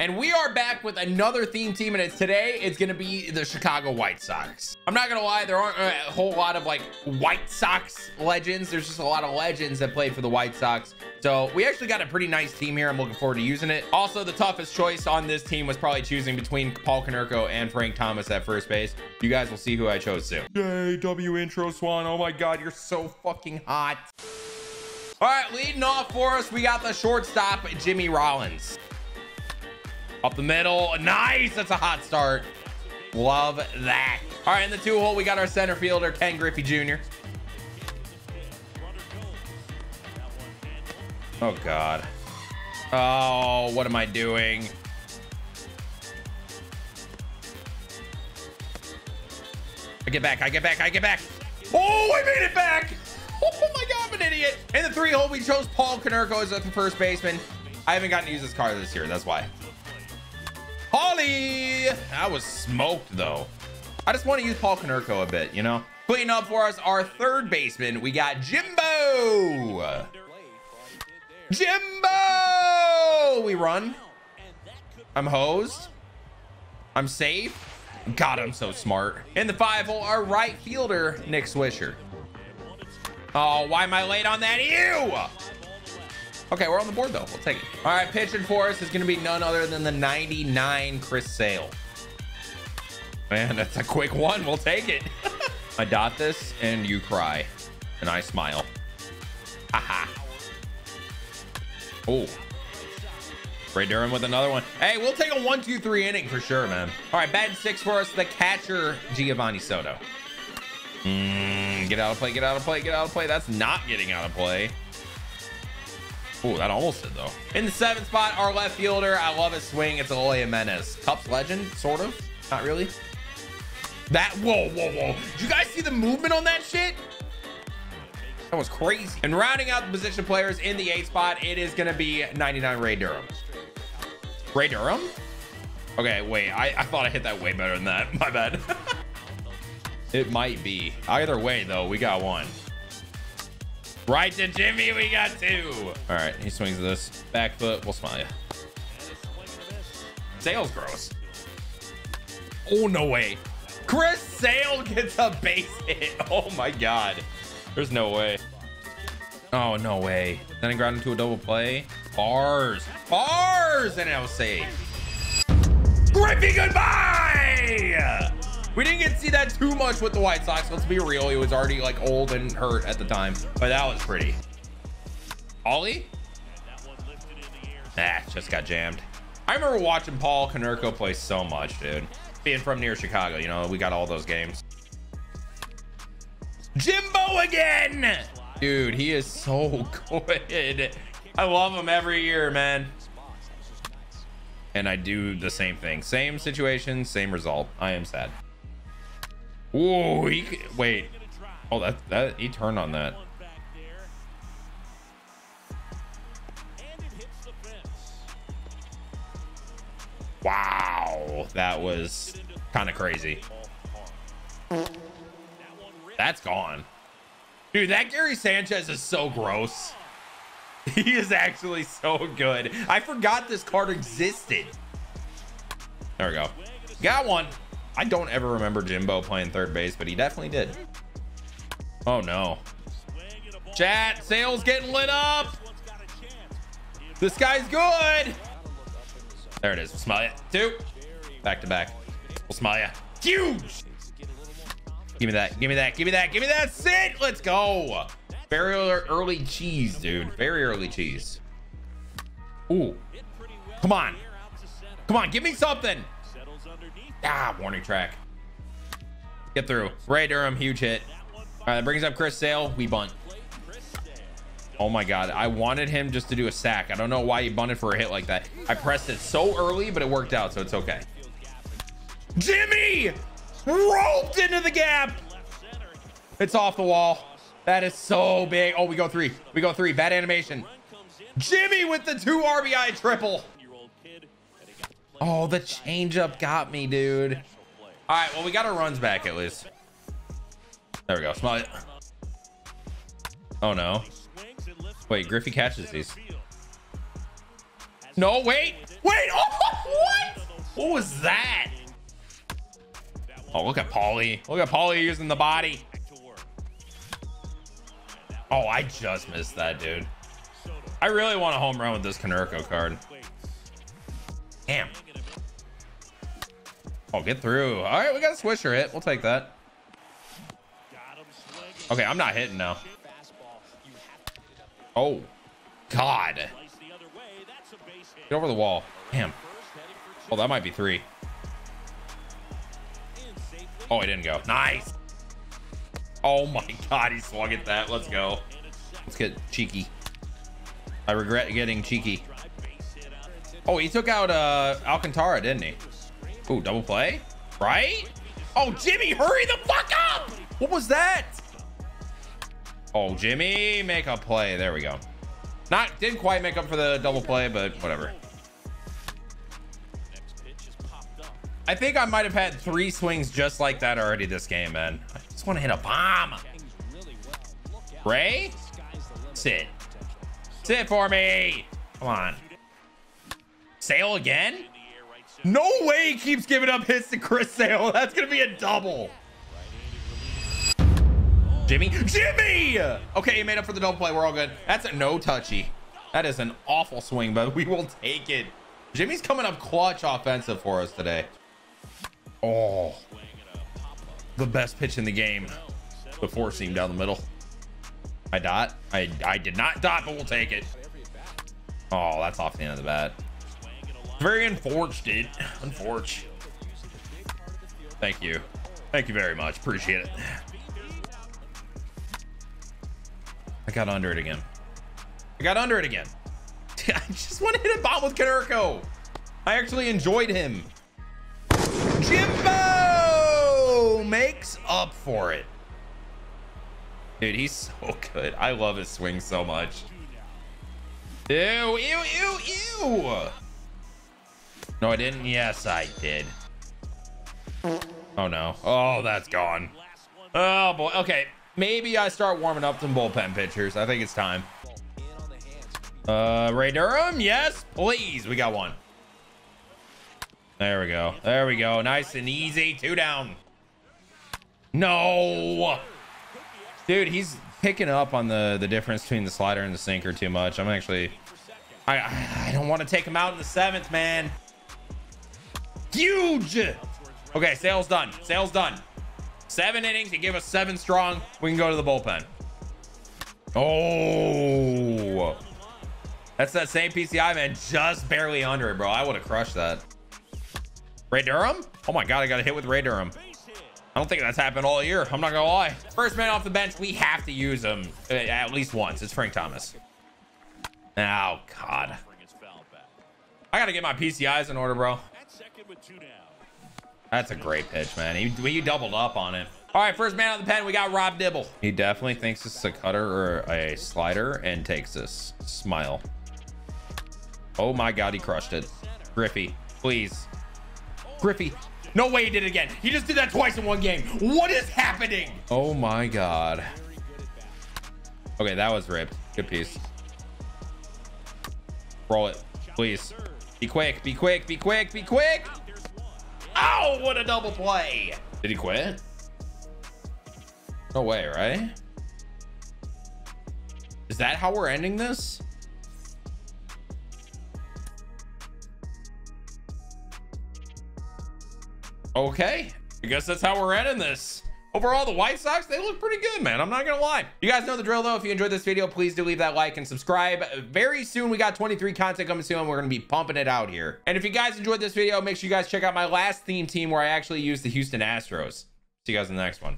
And we are back with another theme team, and it's today it's gonna be the Chicago White Sox. I'm not gonna lie, there aren't a whole lot of like White Sox legends. There's just a lot of legends that played for the White Sox. So we actually got a pretty nice team here. I'm looking forward to using it. Also, the toughest choice on this team was probably choosing between Paul Konerko and Frank Thomas at first base. You guys will see who I chose soon. Yay, W intro Swan. Oh my God, you're so fucking hot. All right, leading off for us, we got the shortstop, Jimmy Rollins. Up the middle. Nice. That's a hot start. Love that. All right, in the two hole, we got our center fielder, Ken Griffey Jr. Oh, God. Oh, what am I doing? I get back. I get back. I get back. Oh, I made it back. Oh, my God, I'm an idiot. In the three hole, we chose Paul Konerko as the first baseman. I haven't gotten to use this card this year. That's why. Holly! I was smoked, though. I just want to use Paul Konerko a bit, you know? Cleaning up for us, our third baseman, we got Jimbo! Jimbo! We run. I'm hosed. I'm safe. God, I'm so smart. In the five hole, our right fielder, Nick Swisher. Oh, why am I late on that? Ew! Okay, we're on the board though. We'll take it. All right, pitching for us is going to be none other than the 99 Chris Sale. Man, that's a quick one. We'll take it. I dot this and you cry and I smile. Haha. Oh. Ray Durham with another one. Hey, we'll take a one, two, three inning for sure, man. All right, batting six for us, the catcher, Geovany Soto. Mm, get out of play, get out of play, get out of play. That's not getting out of play. Oh, that almost did though. In the seventh spot, our left fielder. I love his swing. It's Eloy Jimenez. Cubs legend, sort of. Not really. That, whoa, whoa, whoa. Did you guys see the movement on that shit? That was crazy. And rounding out the position players in the eighth spot, it is going to be 99 Ray Durham. Ray Durham? Okay, wait. I, I thought I hit that way better than that. My bad. it might be. Either way, though, we got one. Right to Jimmy, we got two. All right, he swings this back foot. We'll smile. Sale's gross. Oh, no way. Chris Sale gets a base hit. Oh my God. There's no way. Oh, no way. Then I ground into a double play. Bars. Bars. And I was safe. Griffey, goodbye. We didn't get to see that too much with the White Sox. Let's be real. He was already like old and hurt at the time, but that was pretty. Ollie? Ah, just got jammed. I remember watching Paul Konerko play so much, dude. Being from near Chicago, you know, we got all those games. Jimbo again! Dude, he is so good. I love him every year, man. And I do the same thing. Same situation, same result. I am sad. Whoa, he wait. Oh, that that he turned on that. Wow, that was kind of crazy. That's gone. Dude, that Gary Sanchez is so gross. He is actually so good. I forgot this card existed. There we go. Got one. I don't ever remember Jimbo playing third base, but he definitely did. Oh no. Chat, Sale's getting lit up. This guy's good. There it is. Smile ya. Two. Back to back. We'll ya. Huge. Give me that. Give me that. Give me that. Give me that. Sit. Let's go. Very early cheese, dude. Very early cheese. Ooh. Come on. Come on. Give me something. Ah, warning track. Get through. Ray Durham, huge hit. All right, that brings up Chris Sale. We bunt. Oh my God. I wanted him just to do a sack. I don't know why he bunted for a hit like that. I pressed it so early, but it worked out, so it's okay. Jimmy roped into the gap. It's off the wall. That is so big. Oh, we go three. We go three. Bad animation. Jimmy with the two RBI triple. Oh, the changeup got me, dude. All right, well, we got our runs back at least. There we go. Smile. Oh, no. Wait, Griffey catches these. No, wait. Wait, oh, what? What was that? Oh, look at Paulie. Look at Paulie using the body. Oh, I just missed that, dude. I really want a home run with this Konerko card. Damn. Oh, get through. All right, we got a Swisher hit. We'll take that. Okay, I'm not hitting now. Oh, God. Get over the wall. Damn. Oh, that might be three. Oh, he didn't go. Nice. Oh my God, he swung at that. Let's go. Let's get cheeky. I regret getting cheeky. Oh, he took out uh, Alcantara, didn't he? Ooh, double play, right? Oh, Jimmy, hurry the fuck up! What was that? Oh, Jimmy, make a play. There we go. Not didn't quite make up for the double play, but whatever. I think I might have had three swings just like that already this game, man. I just want to hit a bomb. Ray, sit. Sit for me. Come on. Sale again? No way he keeps giving up hits to Chris Sale. That's going to be a double. Jimmy. Jimmy! Okay, he made up for the double play. We're all good. That's a no touchy. That is an awful swing, but we will take it. Jimmy's coming up clutch offensive for us today. Oh, the best pitch in the game. The four seam down the middle. I dot. I, I did not dot, but we'll take it. Oh, that's off the end of the bat. Very unfortunate. Unfortunate. Thank you. Thank you very much. Appreciate it. I got under it again. I got under it again. I just want to hit a bomb with Konerko. I actually enjoyed him. Jimbo makes up for it. Dude, he's so good. I love his swing so much. Ew, ew, ew, ew. No, I didn't. Yes, I did. Oh, no. Oh, that's gone. Oh, boy. Okay. Maybe I start warming up some bullpen pitchers. I think it's time. Uh, Ray Durham. Yes, please. We got one. There we go. There we go. Nice and easy. Two down. No. Dude, he's picking up on the, the difference between the slider and the sinker too much. I'm actually... I, I don't want to take him out in the seventh, man. Huge. Okay, Sale's done. Sale's done. Seven innings. He gave us seven strong. We can go to the bullpen. Oh. That's that same PCI, man. Just barely under it, bro. I would have crushed that. Ray Durham? Oh my God, I got a hit with Ray Durham. I don't think that's happened all year. I'm not gonna lie. First man off the bench, we have to use him uh, at least once. It's Frank Thomas. Oh God. I gotta get my PCIs in order, bro. That's a great pitch, man. He, you doubled up on it. All right, first man on the pen, we got Rob Dibble. He definitely thinks this is a cutter or a slider and takes this. Smile. Oh my God, he crushed it. Griffey, please. Griffey. No way he did it again. He just did that twice in one game. What is happening? Oh my God. Okay, that was ripped. Good piece. Roll it, please. Be quick, be quick, be quick, be quick. Oh, what a double play. Did he quit? No way, right? Is that how we're ending this? Okay, I guess that's how we're ending this. Overall, the White Sox, they look pretty good, man. I'm not gonna lie. You guys know the drill though. If you enjoyed this video, please do leave that like and subscribe. Very soon, we got 23 content coming soon. We're gonna be pumping it out here. And if you guys enjoyed this video, make sure you guys check out my last theme team where I actually used the Houston Astros. See you guys in the next one.